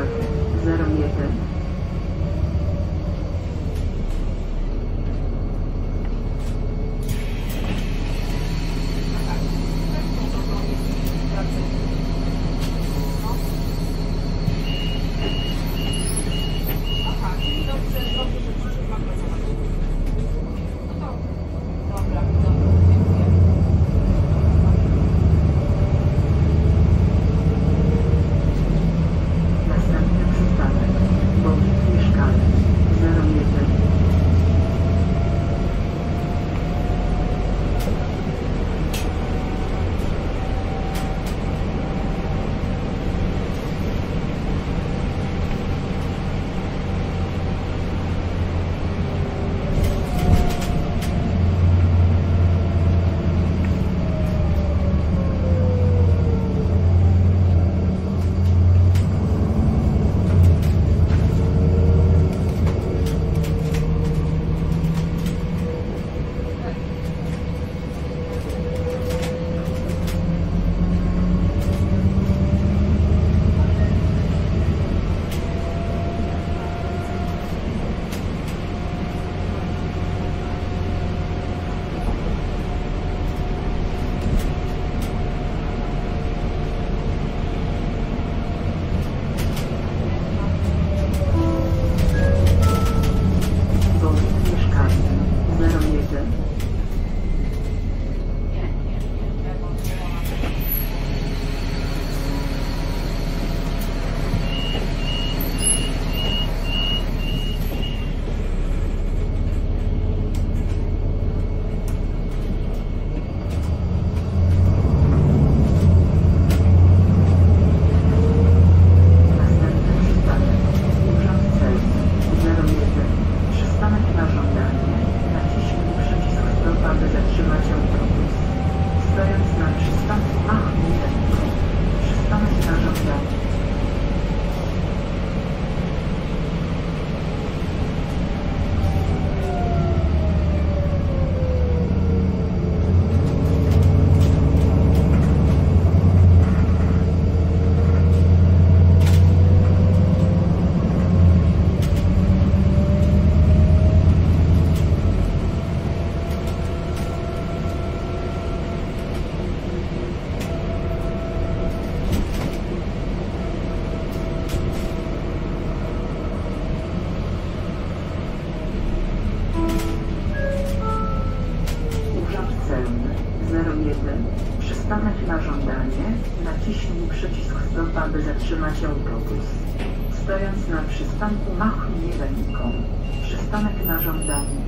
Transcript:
Park, Stanąć na żądanie, naciśnij przycisk stop, aby zatrzymać autobus. Stojąc na przystanku machnij ręką. Przystanek na żądanie.